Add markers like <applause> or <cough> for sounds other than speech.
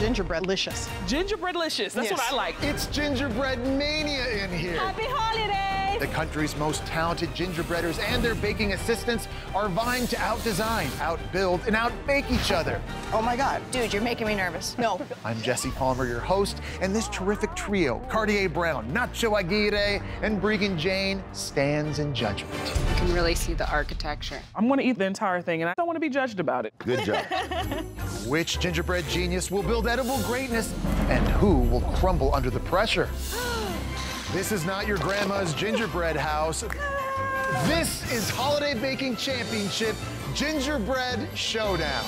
Gingerbreadlicious. Gingerbreadlicious. That's Yes. what I like. It's gingerbread mania in here. Happy holidays! The country's most talented gingerbreaders and their baking assistants are vying to outdesign, outbuild, and outbake each other. Oh my God. Dude, you're making me nervous. No. I'm Jesse Palmer, your host, and this terrific trio, Kardea Brown, Nacho Aguirre, and Breegan Jane, stands in judgment. You can really see the architecture. I'm gonna eat the entire thing, and I don't want to be judged about it. Good job. <laughs> Which gingerbread genius will build edible greatness, and who will crumble under the pressure? <gasps> <gasps> <gasps> This is not your grandma's gingerbread house. This is Holiday Baking Championship Gingerbread Showdown.